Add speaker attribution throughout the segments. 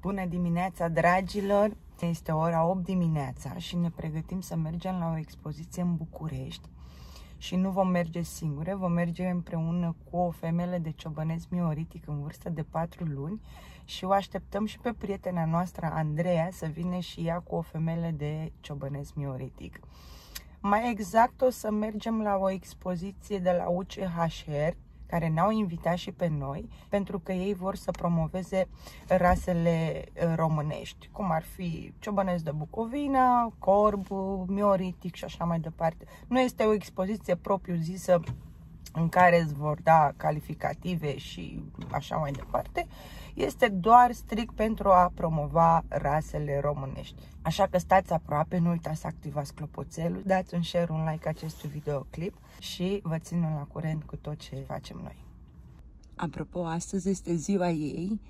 Speaker 1: Bună dimineața, dragilor! Este ora 8 dimineața și ne pregătim să mergem la o expoziție în București și nu vom merge singure, vom merge împreună cu o femeie de ciobănesc mioritic în vârstă de 4 luni și o așteptăm și pe prietena noastră Andreea să vină și ea cu o femeie de ciobănesc mioritic. Mai exact o să mergem la o expoziție de la UCHR care ne-au invitat și pe noi, pentru că ei vor să promoveze rasele uh, românești, cum ar fi ciobănesc de Bucovina, corb, mioritic și așa mai departe. Nu este o expoziție propriu zisă în care îți vor da calificative și așa mai departe, este doar strict pentru a promova rasele românești. Așa că stați aproape, nu uitați să activați clopoțelul, dați un share, un like acestui videoclip și vă ținem la curent cu tot ce facem noi. Apropo, astăzi este ziua ei,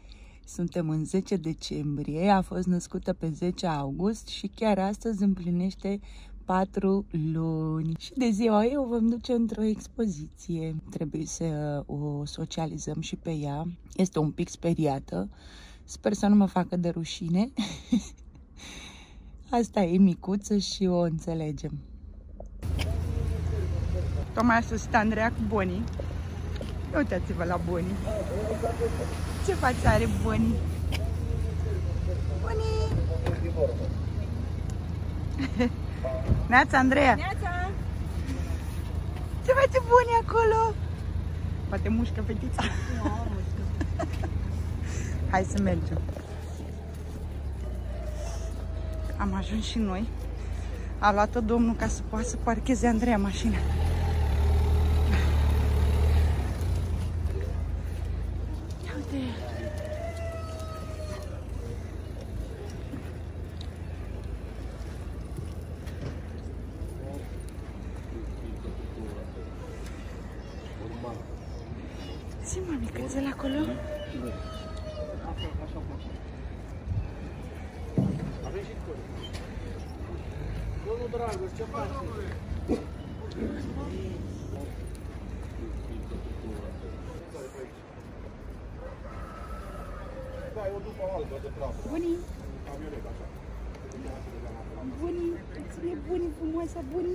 Speaker 1: suntem în 10 decembrie, a fost născută pe 10 august și chiar astăzi împlinește 4 luni. Și de ziua ei o vom duce într-o expoziție. Trebuie să o socializăm și pe ea. Este un pic speriată. Sper să nu mă facă de rușine. Asta e micuță și o înțelegem. Tocmai a sosit Andreea cu Boni. Uitați-vă la Boni. Ce față are Boni? Boni! Neața, Andreea!
Speaker 2: Neața!
Speaker 1: Ce face Boni acolo? Poate mușcă fetița.
Speaker 2: Nu, mușcă.
Speaker 1: Hai să mergem. Am ajuns și noi. A luat-o domnul ca să poată să parcheze Andreea mașina. Ia uite. Zi, mămică, ți acolo?
Speaker 3: Domnul Dragoș, ce faci? Da, eu după albă de prafă.
Speaker 1: Bunii,
Speaker 3: Camionet, așa.
Speaker 1: bunii, ține bunii frumoasă, bunii.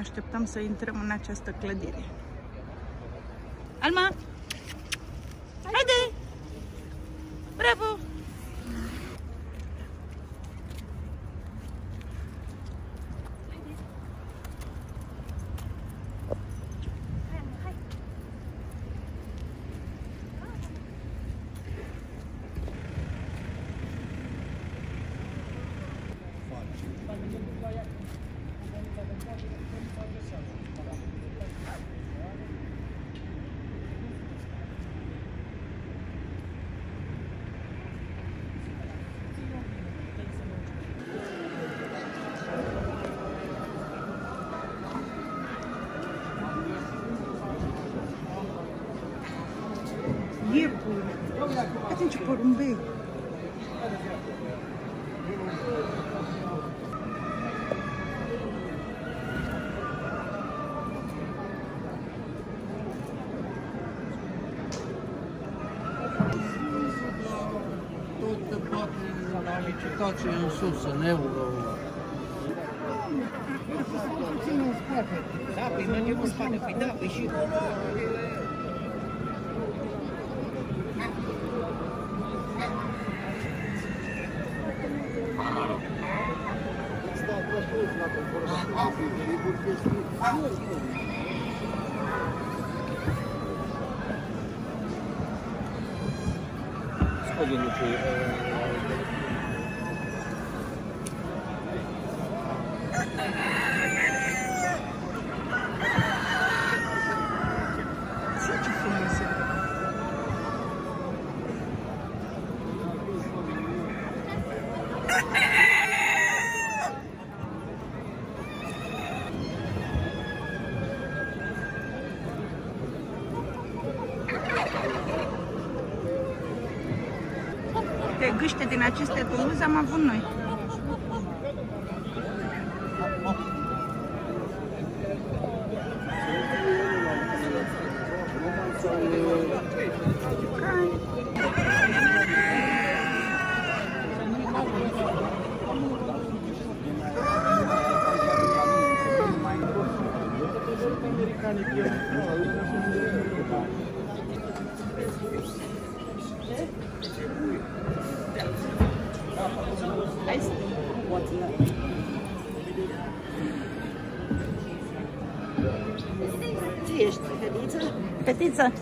Speaker 1: Așteptăm să intrăm în această clădire. Alma! Atunci porumbei!
Speaker 4: Toate poate la licitație în sus, în euro.
Speaker 2: Da, păi mergem în
Speaker 1: din aceste tuluze am avut noi. Să...
Speaker 2: Ce ești, fetiță?
Speaker 1: Fetiță,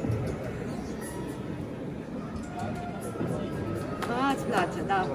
Speaker 2: Da, îți place, da.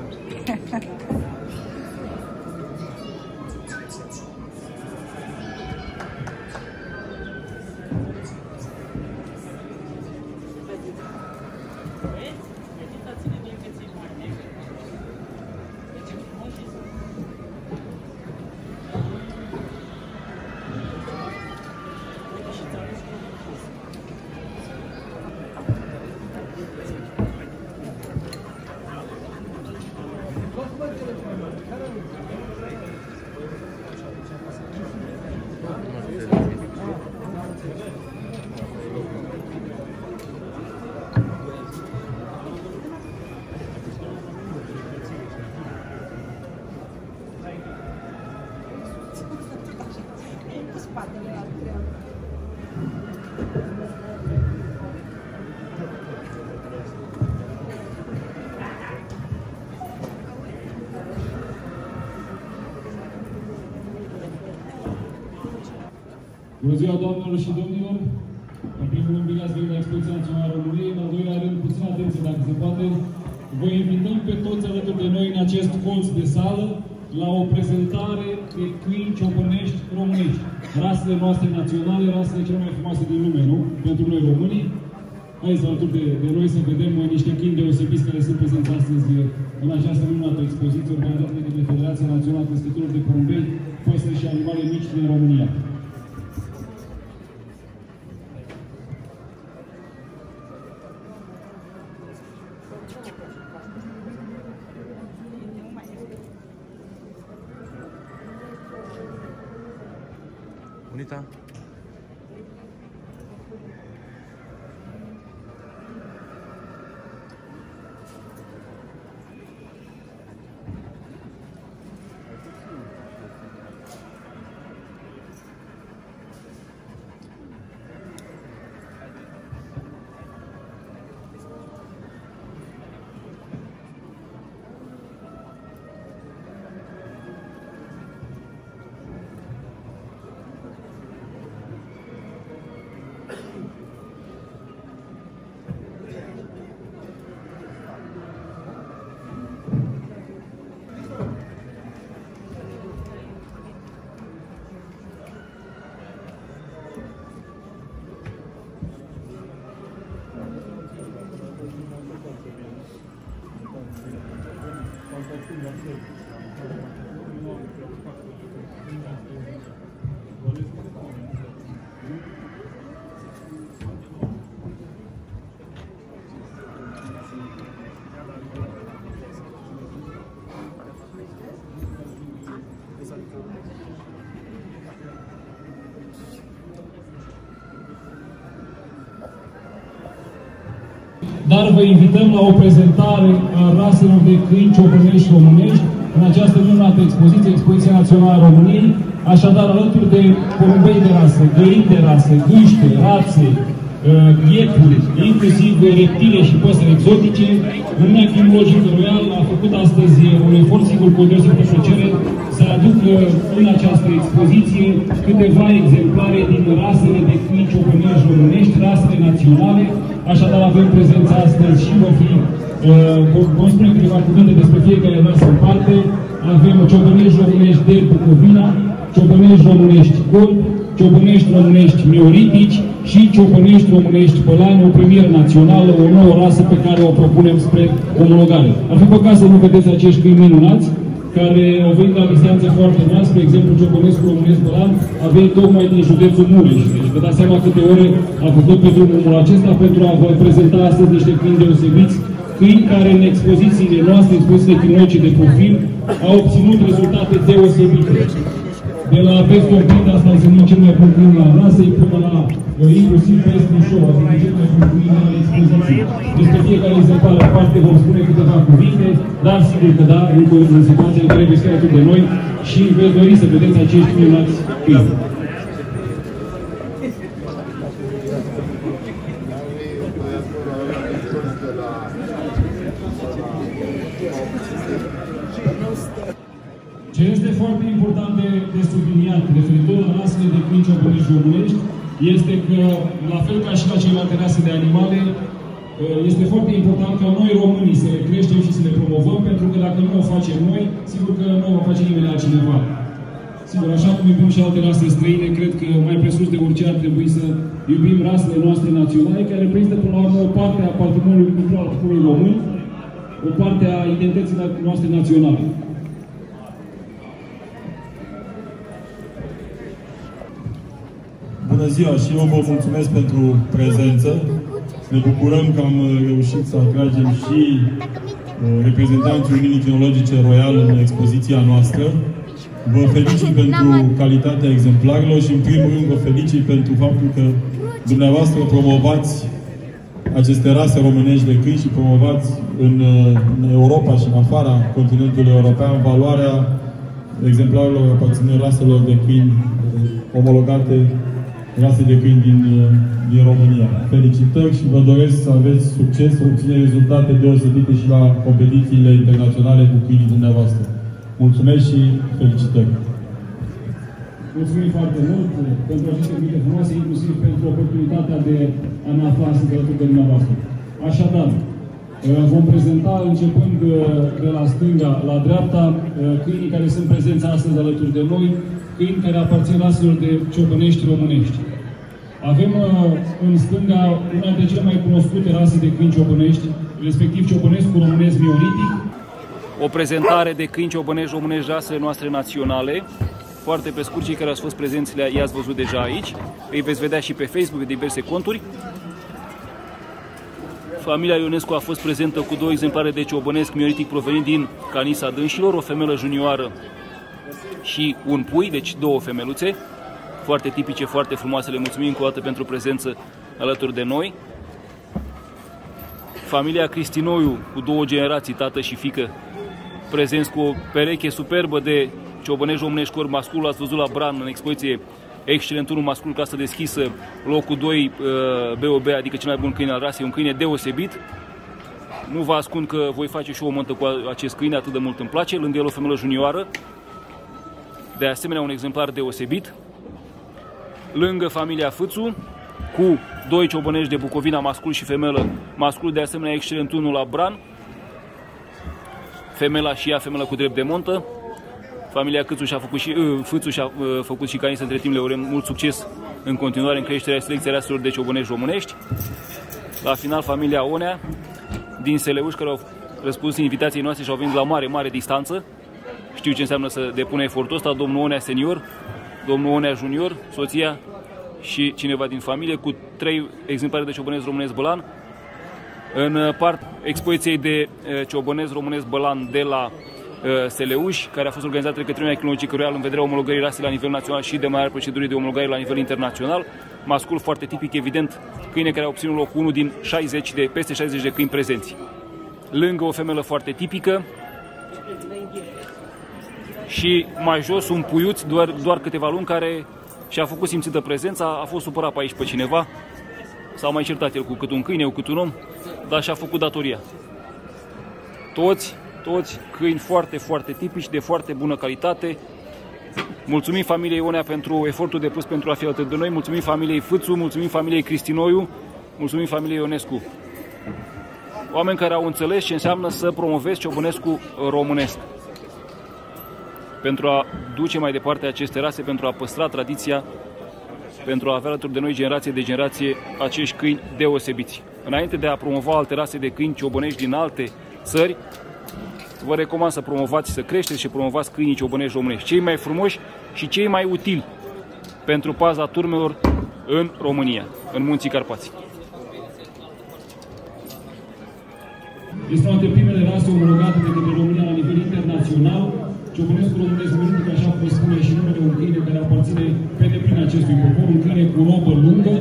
Speaker 5: Bună ziua, doamnelor și domnilor! În primul rând, bine ați venit la Expoziția Națională a României. În al doilea rând, puțin atenție, dacă se poate. Vă invităm pe toți alături de noi în acest colț de sală la o prezentare Rasele noastre naționale, rasele cele mai frumoase din lume, nu? Pentru noi românii. Haideți alături de, de noi să vedem uh, niște câini deosebiți care sunt prezenți astăzi uh, în această minunată expoziție organizată de către Federația Națională a Crescătorilor de Porumbei, păsări și animale mici din România.
Speaker 6: bonita
Speaker 5: dar vă invităm la o prezentare a raselor de câini ciopănești românești în această minunată expoziție, Expoziția Națională a României, așadar alături de porumbei de rasă, găini de rasă, gâște, rațe, uh, iepuri, inclusiv reptile și păsări exotice, Uniunea Crimologică Royal a făcut astăzi un efort sigur cu o deosebită plăcere să aducă în această expoziție câteva exemplare din rasele de câini ciopănești românești, rasele naționale, Așadar avem prezența astăzi și vor fi, uh, vom spune câteva cuvinte despre fiecare rasă în parte. Avem ciobănești românești de Bucovina, ciobănești românești Gold, ciobănești românești mioritici și ciobănești românești Pălani, o premieră națională, o nouă rasă pe care o propunem spre omologare. Ar fi păcat să nu vedeți acești câini minunați, care au venit la distanțe foarte mari, spre exemplu Ciobănescu Românesc Bălan, a venit tocmai din județul Mureș. Deci vă dați seama câte ore a făcut pe drumul acesta pentru a vă prezenta astăzi niște câini deosebiți
Speaker 3: câini care în expozițiile noastre, expozițiile clinice de profil, au obținut rezultate deosebite. De la Veston Pind, asta înseamnă cel mai bun câini la rasei, până la uh, inclusiv Veston Show, adică cel mai bun câini la expoziție. Despre fiecare exemplar aparte vom spune câteva cuvinte, dar sigur că da, încă în situația în care veți fi alături de noi și veți dori să vedeți acești minunați câini. Este că, la fel ca și la celelalte rase de animale, este foarte important ca noi românii să le creștem și să le promovăm, pentru că dacă nu o facem noi, sigur că nu o va face nimeni altcineva. Sigur, așa cum iubim și alte rase străine, cred că mai presus de orice ar trebui să iubim rasele noastre naționale, care reprezintă până la urmă o parte a patrimoniului cultural al poporului român, o parte a identității noastre naționale.
Speaker 7: Bună ziua și eu vă mulțumesc pentru prezență. Ne bucurăm că am reușit să atragem și uh, reprezentanții Uniunii Kinologice Royal în expoziția noastră. Vă felicit pentru calitatea exemplarilor și, în primul rând, vă felicit pentru faptul că dumneavoastră promovați aceste rase românești de câini și promovați în, uh, în Europa și în afara continentului european valoarea exemplarelor aparținând raselor de câini uh, omologate rase de câini din, uh, din România. Felicitări și vă doresc să aveți succes, să obțineți rezultate deosebite și la competițiile internaționale cu câinii dumneavoastră. Mulțumesc și felicitări!
Speaker 3: Mulțumim foarte mult pentru aceste cuvinte frumoase, inclusiv pentru oportunitatea de a ne afla astăzi alături de dumneavoastră. Așadar, uh, vom prezenta, începând uh, de la stânga la dreapta, câinii care sunt prezenți astăzi alături de noi, câini care aparțin raselor de ciocănești românești. Avem uh, în stânga una dintre cele mai cunoscute rase de câini ciobănești, respectiv ciobănescu românesc mioritic.
Speaker 5: O prezentare de câini ciobănești românești rasele noastre naționale. Foarte pe scurt, cei care au fost prezenți i-ați văzut deja aici. Îi veți vedea și pe Facebook, de diverse conturi. Familia Ionescu a fost prezentă cu două exemplare de ciobănesc mioritic provenind din Canisa Dânșilor, o femelă junioară și un pui, deci două femeluțe, foarte tipice, foarte frumoase. Le mulțumim încă o dată pentru prezență alături de noi. Familia Cristinoiu, cu două generații, tată și fică, prezenți cu o pereche superbă de ciobănești românești cor mascul. Ați văzut la Bran în expoziție excelent unul mascul casă deschisă, locul 2 BOB, uh, adică cel mai bun câine al rasei, un câine deosebit. Nu vă ascund că voi face și o montă cu acest câine, atât de mult îmi place. Lângă el o femelă junioară, de asemenea un exemplar deosebit. Lângă familia Fâțu, cu doi ciobănești de Bucovina, mascul și femelă, mascul de asemenea excelent unul la Bran, femela și ea, femelă cu drept de montă. Familia Câțu și-a făcut și, uh, Fâțu și-a uh, făcut și canis între timp le urem mult succes în continuare în creșterea selecției raselor de ciobănești românești. La final, familia Onea din Seleuș, care au răspuns invitației noastre și au venit la mare, mare distanță, știu ce înseamnă să depune efortul ăsta, domnul Onea senior, domnul Onea junior, soția și cineva din familie, cu trei exemplare de ciobănesc românesc bălan. În uh, part expoziției de uh, ciobănesc românesc bălan de la uh, Seleuș, care a fost organizată de către Uniunea Clinologică Royal în vederea omologării rasei la nivel național și de mai procedurii de omologare la nivel internațional. Mascul foarte tipic, evident, câine care au obținut locul 1 din 60 de, peste 60 de câini prezenți. Lângă o femelă foarte tipică, și mai jos un puiuț, doar, doar câteva luni, care și-a făcut simțită prezența, a fost supărat pe aici pe cineva, s-a mai certat el cu cât un câine, cu cât un om, dar și-a făcut datoria. Toți, toți câini foarte, foarte tipici, de foarte bună calitate. Mulțumim familiei Ionea pentru efortul depus pentru a fi alături de noi, mulțumim familiei Fâțu, mulțumim familiei Cristinoiu, mulțumim familiei Ionescu. Oameni care au înțeles ce înseamnă să promovezi ciobănescu românesc pentru a duce mai departe aceste rase, pentru a păstra tradiția, pentru a avea alături de noi generație de generație acești câini deosebiți. Înainte de a promova alte rase de câini ciobănești din alte țări, vă recomand să promovați, să creșteți și promovați câinii ciobănești românești, cei mai frumoși și cei mai utili pentru paza turmelor în România, în Munții Carpați. Este una dintre primele rase omologate de către România la nivel internațional. Ciobănescu românesc meritic, așa cum spune și numele, un câine care aparține pe deplin acestui popor, un câine cu robă lungă,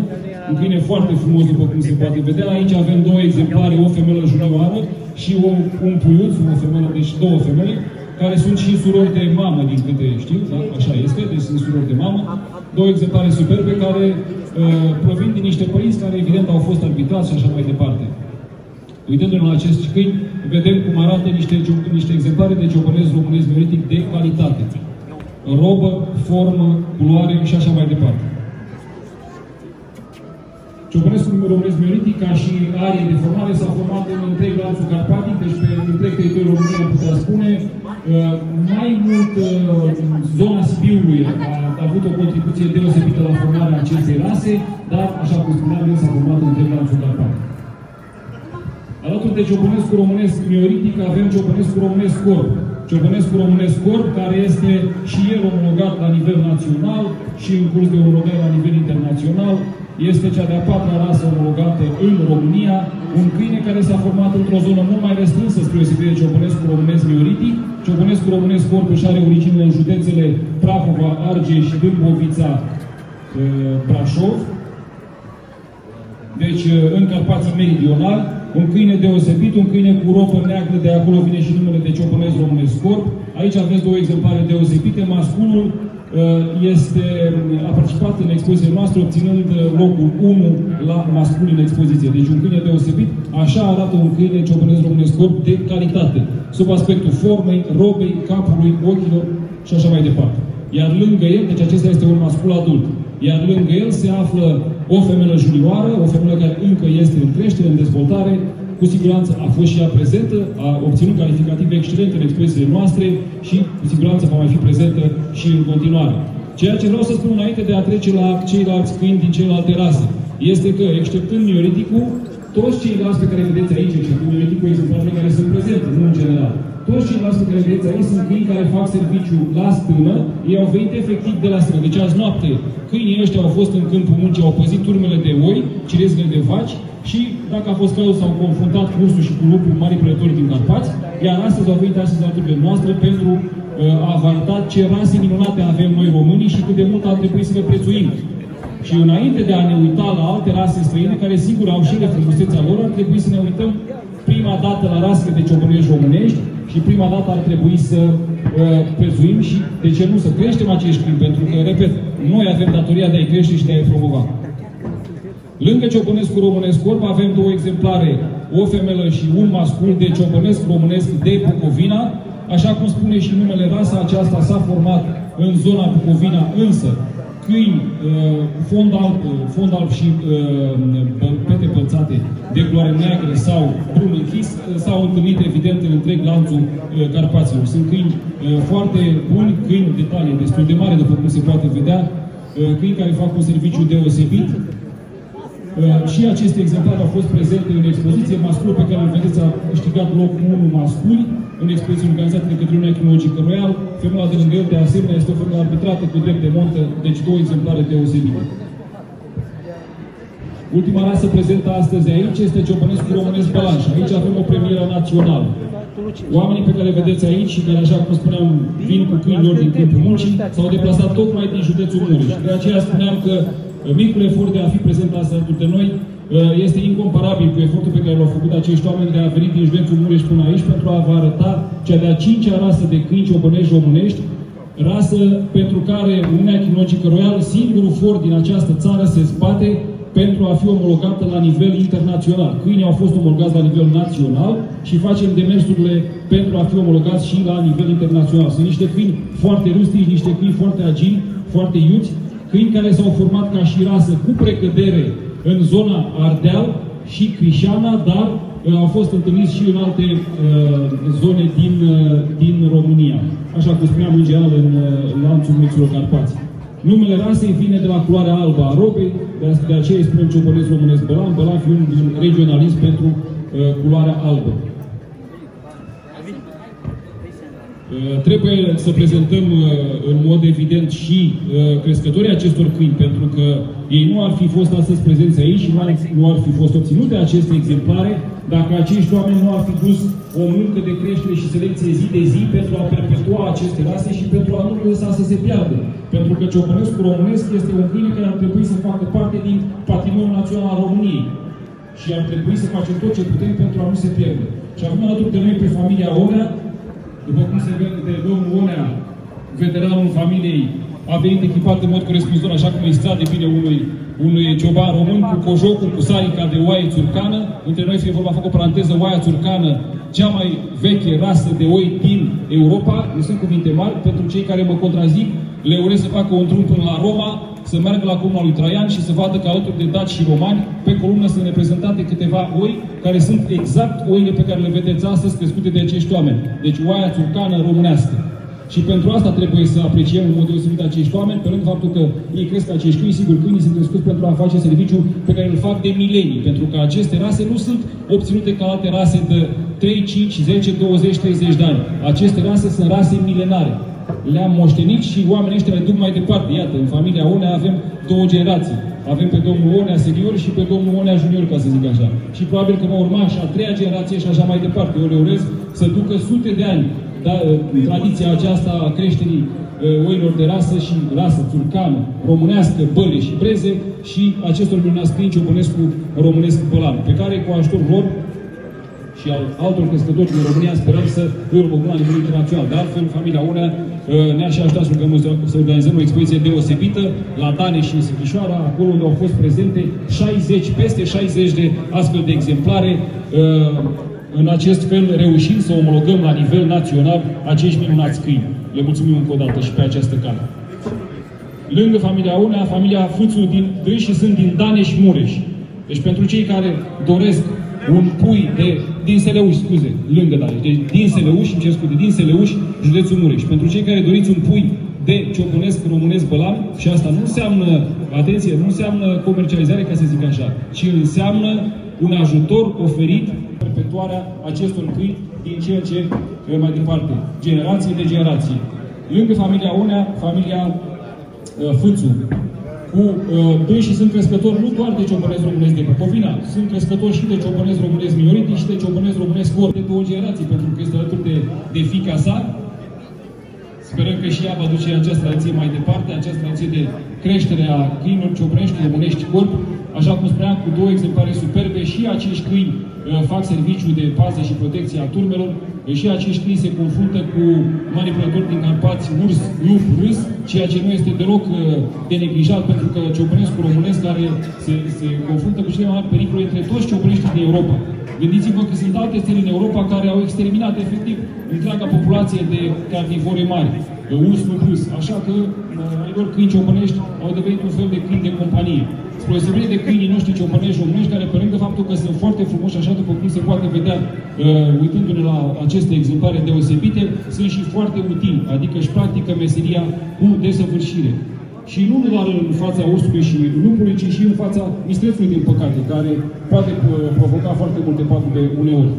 Speaker 5: un câine foarte frumos, după cum se poate vedea. Aici avem două exemplare, o femelă junioară și o, un puiuț, o femelă, deci două femele, care sunt și surori de mamă, din câte știu, da? așa este, deci sunt surori de mamă. Două exemplare superbe care uh, provin din niște părinți care evident au fost arbitrați și așa mai departe. Uitându-ne la acești șcâini, vedem cum arată niște, niște exemplare de ciobănesc românesc meritic de calitate. Robă, formă, culoare și așa mai departe. Ciobănescu românesc mioritic, ca și arie de formare, s-a format în întreg lanțul carpatic, deci pe întreg teritoriul României, am putea spune. Uh, mai mult, uh, zona Sibiului a avut o contribuție deosebită la formarea acestei rase, dar, așa cum spuneam, el s-a format în întreg lanțul carpatic. Alături de Ciobănescu românesc mioritic avem Ciobănescu românesc corp. Ciobănescu românesc corp, care este și el omologat la nivel național și în curs de omologare la nivel internațional. Este cea de-a patra rasă omologată în România, un câine care s-a format într-o zonă mult mai restrânsă spre deosebire de Ciobănescu românesc mioritic. Ciobănescu românesc corp își are origine în județele Prahova, Argeș, Dâmbovița, Brașov, deci în Carpații Meridionali, un câine deosebit, un câine cu ropă neagră, de acolo vine și numele de ciopănesc românesc corp. Aici aveți două exemplare deosebite. Masculul uh, este, a participat în expoziția noastră, obținând uh, locul 1 la mascul în expoziție. Deci un câine deosebit, așa arată un câine ciopănesc românesc corp de calitate, sub aspectul formei, robei, capului, ochilor și așa mai departe. Iar lângă el, deci acesta este un mascul adult, iar lângă el se află o femelă junioară, o femelă care încă este în creștere, în dezvoltare, cu siguranță a fost și ea prezentă, a obținut calificative excelente în expresiile noastre și cu siguranță va mai fi prezentă și în continuare. Ceea ce vreau să spun înainte de a trece la ceilalți câini din celelalte rase, este că, exceptând mioriticul, toți ceilalți pe care vedeți aici, exceptând mioriticul, exemplarele care sunt prezente, nu în general, toți ceilalți pe care vedeți aici sunt câini care fac serviciu la stână, ei au venit efectiv de la stână. Deci azi noapte câinii ăștia au fost în câmpul muncii, au păzit turmele de oi, cirezile de vaci și, dacă a fost cazul, s-au confruntat cu ursul și cu lupul mari prădători din Carpați, iar astăzi au venit astăzi alături de noastre pentru uh, a vă arăta ce rase minunate avem noi românii și cât de mult ar trebui să le prețuim. Și înainte de a ne uita la alte rase străine, care sigur au și de frumusețea lor, ar trebui să ne uităm prima dată la rasele de ciobănești românești, și prima dată ar trebui să uh, prețuim și, de ce nu, să creștem acești câini, pentru că, repet, noi avem datoria de a-i crește și de a-i promova. Lângă ciopănescu românesc corp avem două exemplare, o femelă și un mascul de ciopănesc românesc de Bucovina. Așa cum spune și numele rasa aceasta s-a format în zona Bucovina, însă câini, uh, fond alb, fond alb și uh, pete pălțate de culoare neagră sau brun închis uh, s-au întâlnit evident în întreg lanțul Carpaților. Sunt câini foarte buni, câini de talie destul de mare, după cum se poate vedea, câini care fac un serviciu deosebit. Și aceste exemplare au fost prezente în expoziție. Masculul pe care îl vedeți a câștigat locul 1 masculi în expoziție organizată de către Uniunea Etimologică Royal. Femeia de lângă el, de asemenea, este o femeie arbitrată cu drept de montă, deci două exemplare deosebite. Ultima rasă prezentă astăzi aici este Ciopănescu Românesc Balanș. Aici avem o premieră națională. Oamenii pe care vedeți aici și care, așa cum spuneam, vin cu câinilor din câmpul muncii, s-au deplasat tocmai din județul Mureș. De aceea spuneam că micul efort de a fi prezent astăzi alături de noi uh, este incomparabil cu efortul pe care l-au făcut acești oameni de a venit din județul Mureș până aici pentru a vă arăta cea de-a cincea rasă de câini ciobănești românești, rasă pentru care Uniunea Chinologică Royal, singurul for din această țară, se spate pentru a fi omologată la nivel internațional. Câinii au fost omologați la nivel național și facem demersurile pentru a fi omologați și la nivel internațional. Sunt niște câini foarte rustici, niște câini foarte agili, foarte iuți, câini care s-au format ca și rasă cu precădere în zona Ardeal și Crișana, dar uh, au fost întâlniți și în alte uh, zone din, uh, din România. Așa cum spuneam în general în uh, lanțul Munților Carpați. Numele rasei vine de la culoarea albă a robei, de, de aceea îi spunem ciopănesc românesc Bălan, Bălan fiind un regionalism pentru uh, culoarea albă. Uh, Trebuie să prezentăm uh, în mod evident și uh, crescătorii acestor câini, pentru că ei nu ar fi fost astăzi prezenți aici și nu ar, nu ar fi fost obținute aceste exemplare dacă acești oameni nu ar fi dus o muncă de creștere și selecție zi de zi pentru a perpetua aceste rase și pentru a nu le lăsa să se piardă. Pentru că ciopănescul românesc este un câine care ar trebui să facă parte din patrimoniul național al României și ar trebui să facem tot ce putem pentru a nu se pierde. Și avem alături de noi pe familia Onea, după cum se vede de domnul Onea, veteranul familiei, a venit echipat în mod corespunzător, așa cum îi strade bine unui, unui cioban român, cu cojocul, cu sarica de oaie țurcană. Între noi fie vorba, fac o paranteză, oaia țurcană, cea mai veche rasă de oi din Europa, nu sunt cuvinte mari, pentru cei care mă contrazic, le urez să facă un drum până la Roma, să meargă la columna lui Traian și să vadă că alături de daci și romani, pe columnă sunt reprezentate câteva oi care sunt exact oile pe care le vedeți astăzi crescute de acești oameni. Deci oaia țurcană românească. Și pentru asta trebuie să apreciem în mod deosebit acești oameni, pe lângă faptul că ei cresc acești câini, sigur, câinii sunt crescuți pentru a face serviciu pe care îl fac de milenii, pentru că aceste rase nu sunt obținute ca alte rase de 3, 5, 10, 20, 30 de ani. Aceste rase sunt rase milenare. Le-am moștenit și oamenii ăștia le duc mai departe. Iată, în familia Onea avem două generații. Avem pe domnul Onea senior și pe domnul Onea junior, ca să zic așa. Și probabil că va urma și a treia generație și așa mai departe. Eu le urez să ducă sute de ani da, tradiția aceasta a creșterii uh, oilor de rasă și rasă turcană, românească, băle și breze și acestor minunați câini ciopănescu românesc bălan, pe care cu ajutorul lor și al altor crescători din România sperăm să îi urmăm la nivel internațional. De altfel, familia Unea uh, ne-a și ajutat să organizăm, să organizăm o expoziție deosebită la Dane și în Sighișoara, acolo unde au fost prezente 60, peste 60 de astfel de exemplare uh, în acest fel reușim să omologăm la nivel național acești minunați câini. Le mulțumim încă o dată și pe această cale. Lângă familia Unea, familia Fuțu din și sunt din Daneș Mureș. Deci pentru cei care doresc un pui de, din Seleuș, scuze, lângă Daneș, deci din Seleuș, îmi cer scuze, din Seleuș, județul Mureș. Pentru cei care doriți un pui de ciopănesc românesc bălan, și asta nu înseamnă, atenție, nu înseamnă comercializare, ca să zic așa, ci înseamnă un ajutor oferit perpetuarea acestor câini din ce în ce mai departe, generație de generație. Lângă familia Unea, familia uh, Fâțu, cu uh, doi și sunt crescători nu doar de ciopănesc românesc de Bucovina, sunt crescători și de ciopănesc românesc minority și de ciopănesc românesc ori de două generații, pentru că este alături de, de fica sa. Sperăm că și ea va duce această tradiție mai departe, această tradiție de creștere a câinilor ciopănești românești corp, așa cum spuneam, cu două exemplare superbe și acești câini uh, fac serviciu de pază și protecție a turmelor, uh, și acești câini se confruntă cu manipulatori din Carpați, urs, lup, râs, ceea ce nu este deloc uh, de neglijat, pentru că ciopănescul românesc care se, se confruntă cu cele mai mari pericole între toți ciopăneștii din Europa. Gândiți-vă că sunt alte țări în Europa care au exterminat efectiv întreaga populație de carnivore mari, de urs, lup, râs. Așa că ai lor câini ciopănești au devenit un fel de câini de companie spre deosebire de câinii noștri ciopănești românești, care pe lângă faptul că sunt foarte frumoși, așa după cum se poate vedea uh, uitându-ne la aceste exemplare deosebite, sunt și foarte utili, adică își practică meseria cu desăvârșire. Și nu doar în fața ursului și lupului, ci și în fața mistrețului, din păcate, care poate provoca foarte multe pagube uneori.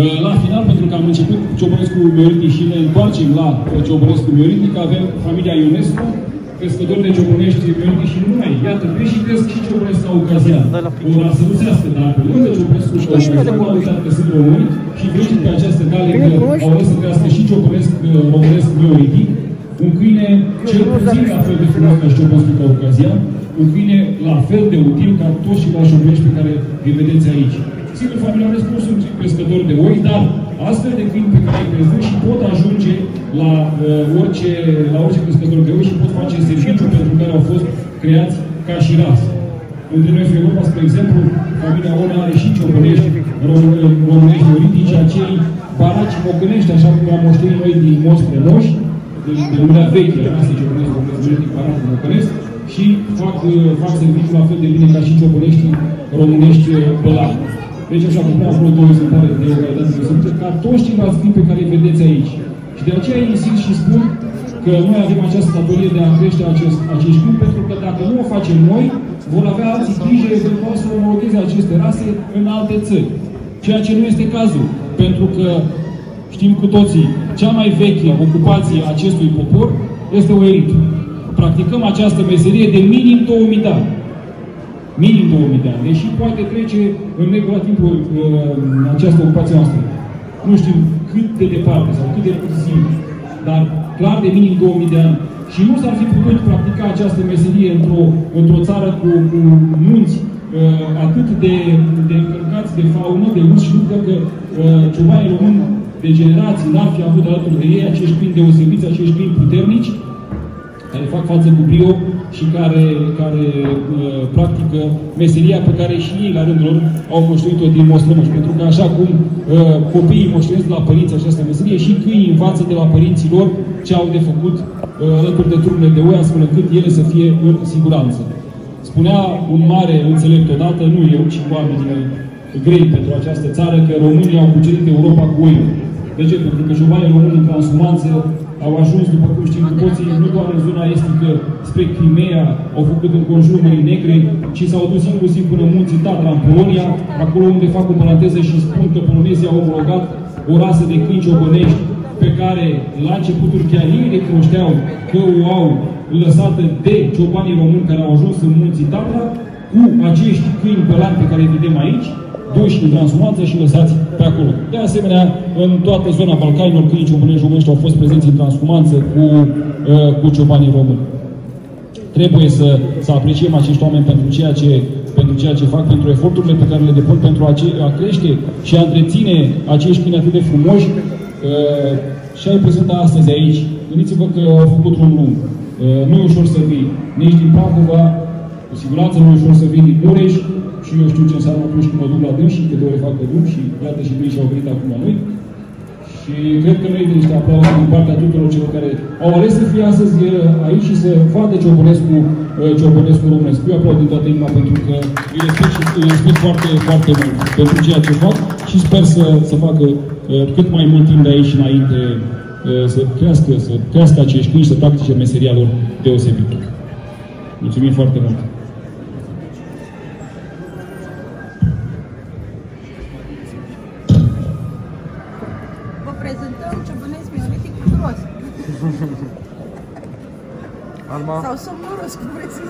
Speaker 5: Uh, la final, pentru că am început Ciobănescu Mioriti și ne întoarcem la Ciobănescu Mioriti, că avem familia Ionescu, crescători de ciobănești mioriti și nu numai. Iată, vezi și cresc și ciobănesc la ocazia. O lasă rusească, dar pe lângă ciobănescul și ocazia, nu uitat că sunt români și vezi pe această cale că au ales să crească și ciobănesc uh, românesc mioriti, un câine cel puțin la fel de frumos ca și ciobănescul ca ocazia, un câine la fel de util ca toți ceilalți ciobănești pe care îi vedeți aici. Sigur, familia nu sunt crescători de oi, dar astfel de câini pe care îi crezut și pot ajunge la, uh, orice, la orice crescător de oi și pot face serviciu pentru care au fost creați ca și rasă. Între noi, Europa, spre exemplu, familia Ona are și ciobănești românești oritici, acei baraci mocănești, așa cum am moștenit noi din Mostre Moși, de, de lumea veche, astea ciobănești românești din baraci mocănesc, și fac, uh, fac serviciu la fel de bine ca și ciobăneștii românești bălani. Deci, așa cum acolo două exemplare de egalitate de sunt ca toți ceilalți timp pe care îi vedeți aici. Și de aceea insist și spun că noi avem această datorie de a crește acest, acești câini, pentru că dacă nu o facem noi, vor avea alții grijă eventual să omologheze aceste rase în alte țări. Ceea ce nu este cazul, pentru că știm cu toții, cea mai veche ocupație a acestui popor este oeritul. Practicăm această meserie de minim 2000 de ani. Minim 2000 de ani, deși poate trece în negulativul uh, această ocupație noastră. Nu știu cât de departe sau cât de târziu, dar clar de minim 2000 de ani. Și nu s-ar fi putut practica această meserie într-o într, țară cu, cu munți uh, atât de, de încărcați de faună, de urs și nu cred că uh, ciobanii români de generații n-ar fi avut alături de ei acești câini deosebiți, acești câini puternici, care fac față cu brio și care, care uh, practică meseria pe care și ei, la rândul lor, au moștenit-o din mostrămăși. Pentru că așa cum uh, copiii moștenesc de la părinți această meserie, și câinii învață de la părinții lor ce au de făcut uh, alături de turnurile de oi, astfel încât ele să fie în siguranță. Spunea un mare înțelept odată, nu eu, ci oamenii grei pentru această țară, că România au cucerit Europa cu oi. De ce? Pentru că șovanii români în transhumanță au ajuns, după cum știm cu toții, nu doar în zona estică spre Crimea, au făcut în conjurul Mării Negre, ci s-au dus inclusiv până în munții Tatra, în Polonia, acolo unde fac o paranteză și spun că polonezii au omologat o rasă de câini ciobănești pe care la începuturi chiar ei recunoșteau că o au lăsată de ciobanii români care au ajuns în munții Tatra, cu acești câini pălani pe care îi vedem aici, duși în transhumanță și lăsați pe acolo. De asemenea, în toată zona Balcanilor, câinii ciobănești românești au fost prezenți în transhumanță cu, uh, cu ciobanii români. Trebuie să, să apreciem acești oameni pentru ceea, ce, pentru ceea ce fac, pentru eforturile pe care le depun pentru a, ce, a crește și a întreține acești câini atât de frumoși. Uh, și ai prezentat astăzi aici, gândiți-vă că au făcut un lung. Uh, nu e ușor să vii nici din Prahova, cu siguranță nu e ușor să vii din Mureș, și eu știu ce înseamnă atunci când mă duc la dâns și câte ori fac pe drum și iată și ei și-au venit acum la noi. Și cred că merită niște aplauze din partea tuturor celor care au ales să fie astăzi aici și să vadă Ciobănescu, Ciobănescu românesc. Eu aplaud din toată inima pentru că îi respect și îi respect foarte, foarte mult pentru ceea ce fac și sper să, să facă cât mai mult timp de aici înainte să crească, să crească acești câini și să practice meseria lor deosebită. Mulțumim foarte mult!
Speaker 2: Alma. Sau somnoros, cum vreți să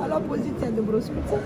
Speaker 2: A luat poziția de broscuță.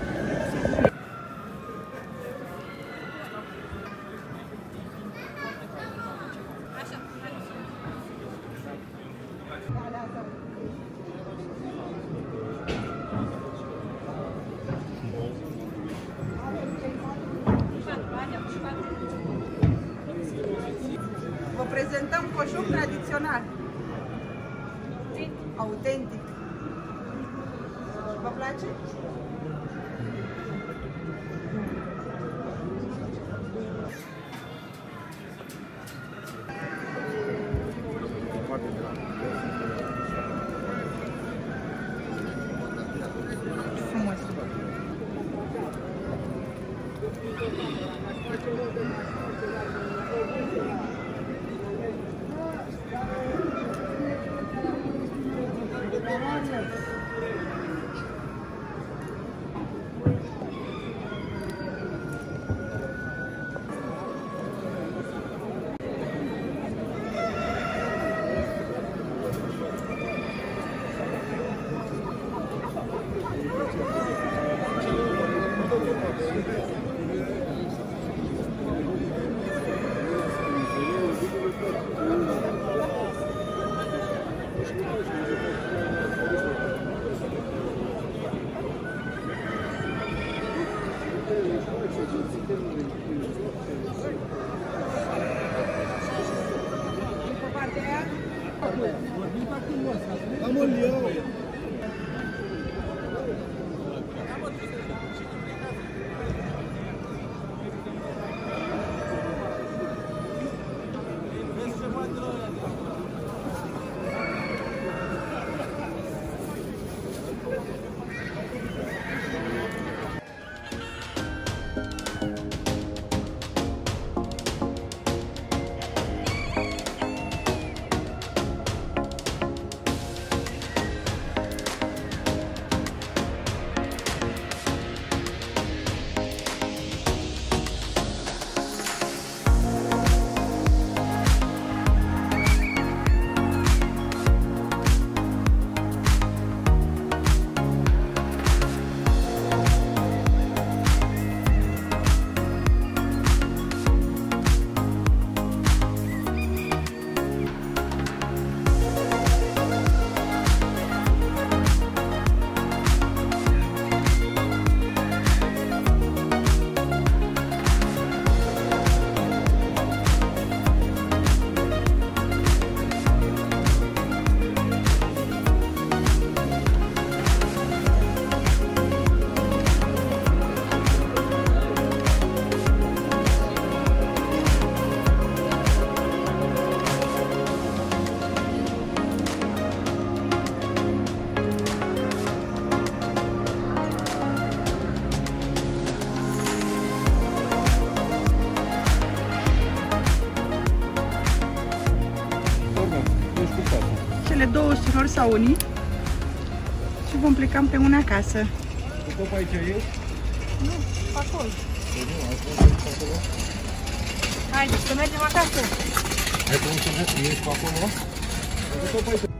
Speaker 2: Frumos.
Speaker 1: ca unii și vom pleca împreună acasă.
Speaker 3: Cu top aici ești?
Speaker 1: Nu, acolo.
Speaker 8: Haideți să mergem acasă.
Speaker 3: Ai cum să mergi? Ești pe acolo? Cu top aici.